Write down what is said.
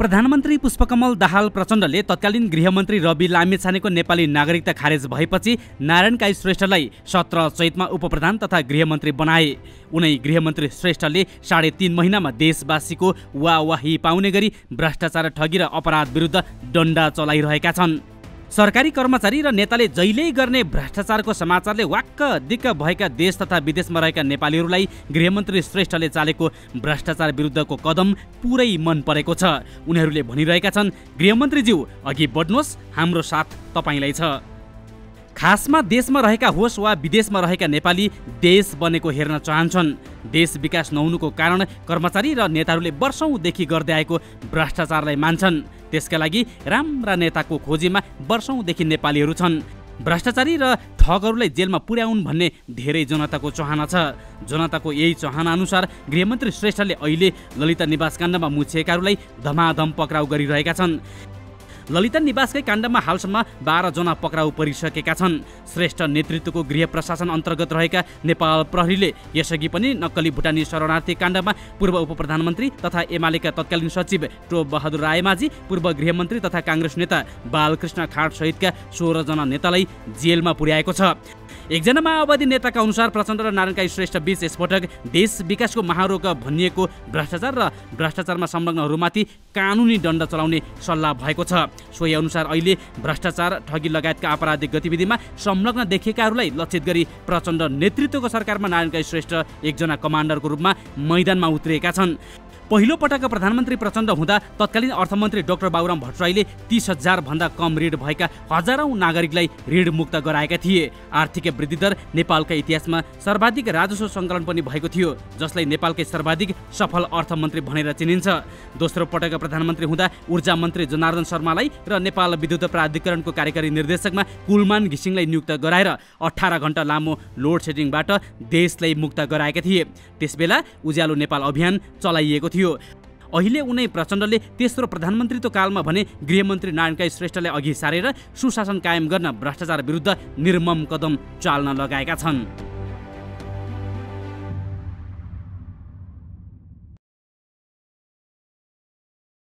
प्रधानमन्त्री पुष्पकमल दाहाल प्रचण्डले तत्कालीन गृहमन्त्री रवि लामेछानेको नेपाली नागरिकता खारेज भएपछि नारायण काई श्रेष्ठलाई सत्र चैतमा उपप्रधान तथा गृहमन्त्री बनाए। उनै गृहमन्त्री श्रेष्ठले साढे तिन महिनामा देशवासीको वाही पाउने गरी भ्रष्टाचार ठगी र अपराध विरुद्ध डन्डा चलाइरहेका छन्। सरकारी कर्मचारी र नेताले जहिल्यै गर्ने भ्रष्टाचारको समाचारले वाक्क दिक्क भएका देश तथा विदेशमा रहेका नेपालीहरूलाई गृहमन्त्री श्रेष्ठले चालेको भ्रष्टाचार विरुद्धको कदम पुरै मन परेको छ। उनीहरूले भनिरहेका छन् गृहमन्त्रीज्यू अघि बढ्नुहोस् हाम्रो साथ तपाईँलाई छ। खासमा देशमा रहेका होस् वा विदेशमा रहेका नेपाली देश बनेको हेर्न चाहन्छन्। देश विकास नहुनुको कारण कर्मचारी र नेताहरूले वर्षौँदेखि गर्दै आएको भ्रष्टाचारलाई मान्छन्। त्यसका लागि राम्रा नेताको खोजीमा वर्षौँदेखि नेपालीहरू छन्। भ्रष्टाचारी र ठगहरूलाई जेलमा पुर्याउन् भन्ने धेरै जनताको चाहना छ। जनताको यही चाहना अनुसार गृहमन्त्री श्रेष्ठले अहिले ललिता निवास काण्डमा मुछिएकाहरूलाई धमाधम पक्राउ गरिरहेका छन्। ललिता निवासकै काण्डमा हालसम्म बाह्रजना पक्राउ परिसकेका छन्। श्रेष्ठ नेतृत्वको गृह प्रशासन अन्तर्गत रहेका नेपाल प्रहरीले यसअघि पनि नक्कली भुटानी शरणार्थी काण्डमा पूर्व उप प्रधानमन्त्री तथा एमालेका तत्कालीन सचिव टोप बहादुर रायमाझी पूर्व गृहमन्त्री तथा काङ्ग्रेस नेता बालकृष्ण खाँड सहितका सोह्रजना नेतालाई जेलमा पुर्याएको छ। एकजना माओवादी नेताका अनुसार प्रचण्ड र नारायणकाई श्रेष्ठ बीच यसपटक देश विकासको महारोग भनिएको भ्रष्टाचार र भ्रष्टाचारमा संलग्नहरूमाथि कानुनी दण्ड चलाउने सल्लाह भएको छ। सोही अनुसार अहिले भ्रष्टाचार ठगी लगायतका आपराधिक गतिविधिमा संलग्न देखिएकाहरूलाई लक्षित गरी प्रचण्ड नेतृत्वको सरकारमा नारायणकाई श्रेष्ठ एकजना कमान्डरको रूपमा मैदानमा उत्रिएका छन्। पहिलो पटक प्रधानमन्त्री प्रचण्ड हुँदा तत्कालीन अर्थमन्त्री डाक्टर बाबुराम भट्टराईले तिस भन्दा कम ऋण भएका हजारौँ नागरिकलाई ऋण मुक्त गराएका थिए। आर्थिक वृद्धि दर नेपालका इतिहासमा सर्वाधिक राजस्व सङ्कलन पनि भएको थियो जसलाई नेपालकै सर्वाधिक सफल अर्थमन्त्री भनेर चिनिन्छ। दोस्रो पटक प्रधानमन्त्री हुँदा ऊर्जा मन्त्री जनार्दन शर्मालाई र नेपाल विद्युत प्राधिकरणको कार्यकारी निर्देशकमा कुलमान घिसिङलाई नियुक्त गराएर अठार घन्टा लामो लोड सेडिङबाट देशलाई मुक्त गराएका थिए। त्यसबेला उज्यालो नेपाल अभियान चलाइएको थियो। थियो। अहिले उनै प्रचण्डले तेस्रो प्रधानमन्त्रीत्व कालमा भने गृहमन्त्री नारायणकाई श्रेष्ठलाई अघि सारेर सुशासन कायम गर्न भ्रष्टाचार विरुद्ध निर्मम कदम चाल्न लगाएका छन्।